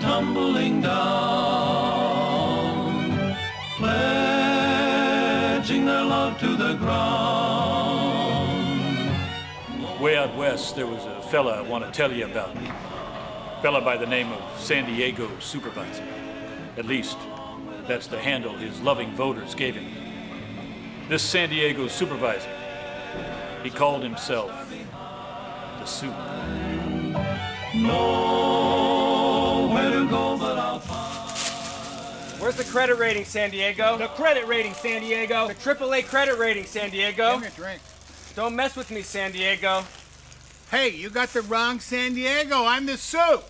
tumbling down, pledging their love to the ground. Way out west, there was a fella I want to tell you about. Fella by the name of San Diego Supervisor. At least, that's the handle his loving voters gave him. This San Diego Supervisor, he called himself the Supe. Nowhere Where's the credit rating, San Diego? The credit rating, San Diego. The AAA credit rating, San Diego. Give me a drink. Don't mess with me, San Diego. Hey, you got the wrong San Diego. I'm the supe.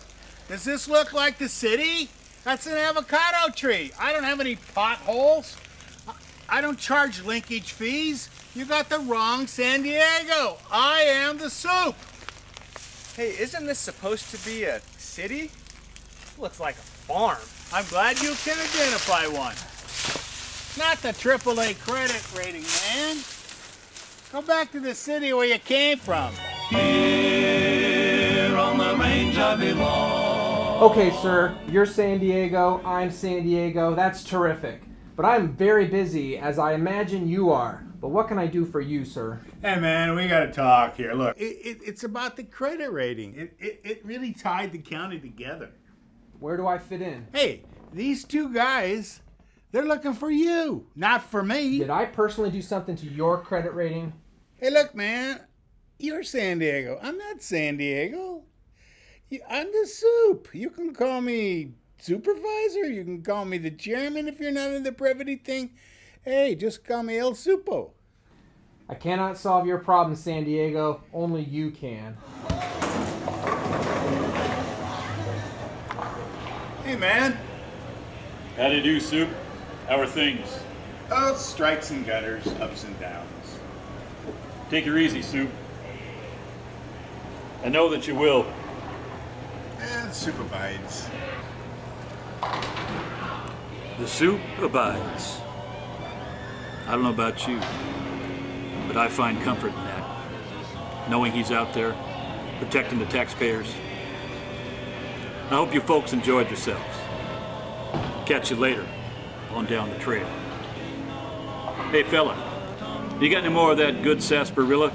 Does this look like the city? That's an avocado tree. I don't have any potholes. I don't charge linkage fees. You got the wrong San Diego. I am the supe. Hey, isn't this supposed to be a city? Looks like a farm. I'm glad you can identify one. Not the AAA credit rating, man. Go back to the city where you came from. Here on the range I belong. Okay, sir, you're San Diego, I'm San Diego, that's terrific. But I'm very busy, as I imagine you are. But what can I do for you, sir? Hey, man, we got to talk here. Look, it, it, it's about the credit rating. It, it, it really tied the county together. Where do I fit in? Hey, these two guys, they're looking for you, not for me. Did I personally do something to your credit rating? Hey, look, man, you're San Diego. I'm not San Diego. I'm the supe. You can call me supervisor. You can call me the chairman if you're not in the brevity thing. Hey, just call me El Supo. I cannot solve your problem, San Diego. Only you can. Hey, man. How do you do, Supe? How are things? Oh, strikes and gutters, ups and downs. Take her easy, Supe. I know that you will. Eh, and supe abides. The supe abides. I don't know about you, but I find comfort in that. Knowing he's out there, protecting the taxpayers. I hope you folks enjoyed yourselves. Catch you later on down the trail. Hey fella, you got any more of that good sarsaparilla?